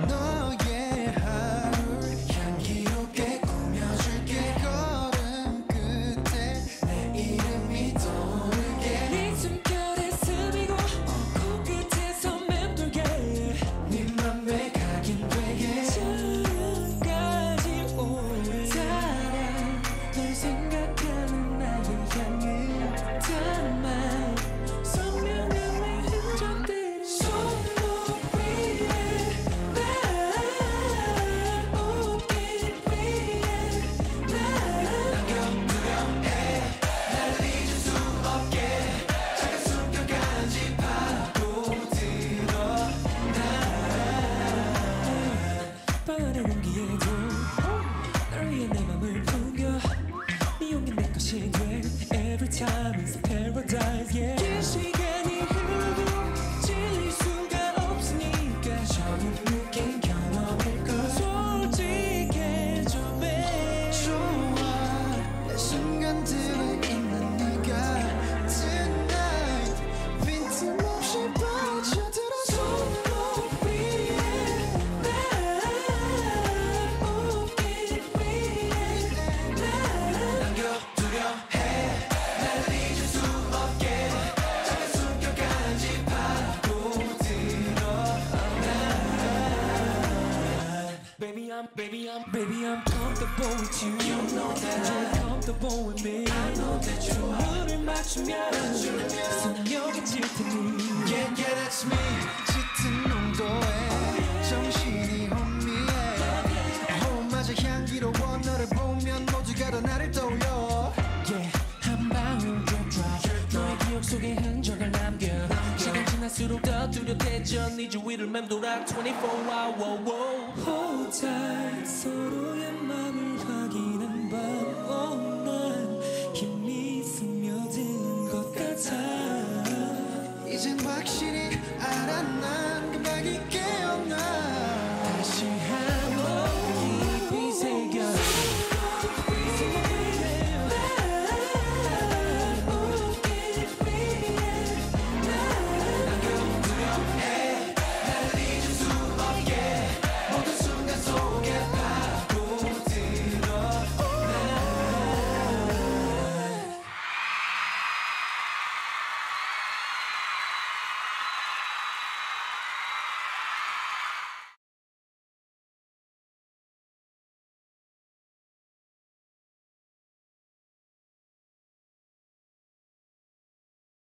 No. yeah. I'm, baby, I'm, baby, I'm comfortable with you. You know that you're comfortable with me. I know that you are. 눈을 맞추면, 맞추면, 선녀가 질 테니. Yeah, yeah, that's me. 맘대로 되죠 need you 위를 맴돌아 24 hour Hold tight 서로의 맘